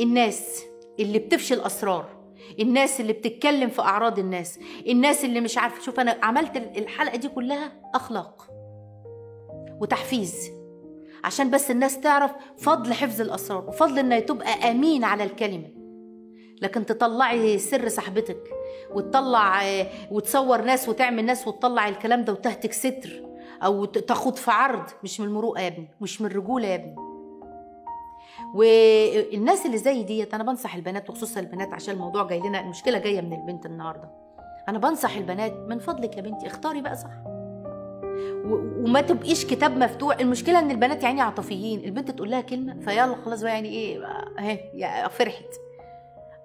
الناس اللي بتفشي الاسرار الناس اللي بتتكلم في أعراض الناس الناس اللي مش عارفه شوف أنا عملت الحلقة دي كلها أخلاق وتحفيز عشان بس الناس تعرف فضل حفظ الأسرار وفضل إنها تبقى آمين على الكلمة. لكن تطلعي سر صاحبتك وتطلع وتصور ناس وتعمل ناس وتطلع الكلام ده وتهتك ستر أو تاخد في عرض مش من المروءه يا ابني مش من الرجولة يا ابني. والناس اللي زي ديت أنا بنصح البنات وخصوصا البنات عشان الموضوع جاي لنا المشكلة جاية من البنت النهارده. أنا بنصح البنات من فضلك يا بنتي اختاري بقى صح. وما تبقيش كتاب مفتوح. المشكلة إن البنات يعني عاطفيين. البنت تقول لها كلمة فيلا خلاص بقى يعني إيه أهي فرحت.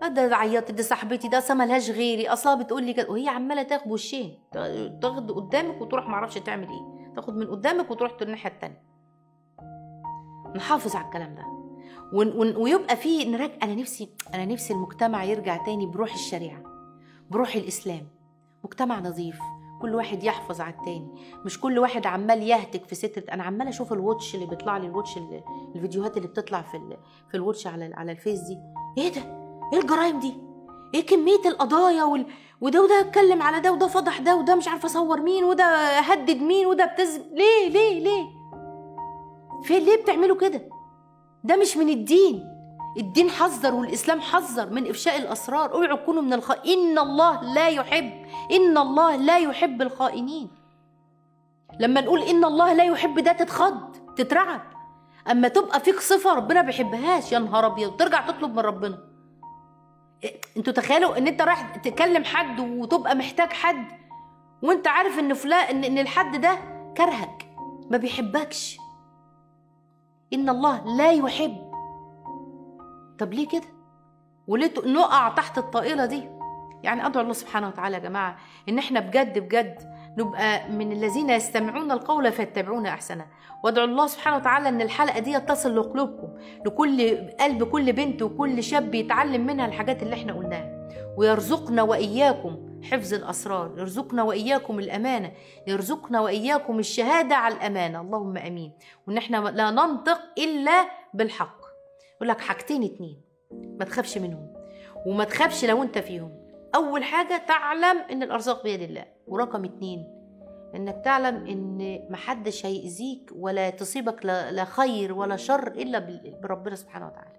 ده عيطت دي صاحبتي ده ملهاش غيري. أصلا بتقول لي كده وهي عمالة تاخد وشين تاخد قدامك وتروح معرفش تعمل إيه. تاخد من قدامك وتروح الناحية التانية. نحافظ على الكلام ده. ويبقى في نراجع أنا نفسي أنا نفسي المجتمع يرجع تاني بروح الشريعة بروح الإسلام. مجتمع نظيف كل واحد يحفظ على التاني. مش كل واحد عمال يهتك في ستر أنا عمال أشوف ال watch اللي بيطلع لي ال watch الفيديوهات اللي بتطلع في في ال watch على على الفيس دي. إيه ده؟ إيه الجرايم دي؟ إيه كمية القضايا وال... وده وده اتكلم على ده وده فضح ده وده مش عارفه أصور مين وده هدد مين وده ابتز ليه ليه ليه؟ فين ليه بتعملوا كده؟ ده مش من الدين. الدين حذر والإسلام حذر من إفشاء الأسرار. اوعوا تكونوا من الخ إن الله لا يحب إن الله لا يحب الخائنين. لما نقول إن الله لا يحب ده تتخض تترعب. أما تبقى فيك صفة ربنا ما بيحبهاش يا نهار أبيض ترجع تطلب من ربنا. أنتوا تخيلوا إن أنت رايح تكلم حد وتبقى محتاج حد وأنت عارف إن فلان إن الحد ده كرهك ما بيحبكش. إن الله لا يحب. طب ليه كده؟ وليه نقع تحت الطائله دي؟ يعني أدعو الله سبحانه وتعالى يا جماعة إن إحنا بجد بجد نبقى من الذين يستمعون القول فيتبعون أحسنه. وأدعو الله سبحانه وتعالى إن الحلقة دي تصل لقلوبكم لكل قلب كل بنت وكل شاب يتعلم منها الحاجات اللي إحنا قلناها. ويرزقنا وإياكم حفظ الأسرار. يرزقنا وإياكم الأمانة. يرزقنا وإياكم الشهادة على الأمانة. اللهم آمين. وان إحنا لا ننطق إلا بالحق. يقول لك حاجتين اتنين. ما تخافش منهم. وما تخافش لو أنت فيهم. أول حاجة تعلم إن الأرزاق بيد الله. ورقم اتنين إنك تعلم إن محدش هيأذيك ولا تصيبك لا خير ولا شر إلا بربنا سبحانه وتعالى.